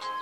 Thank you.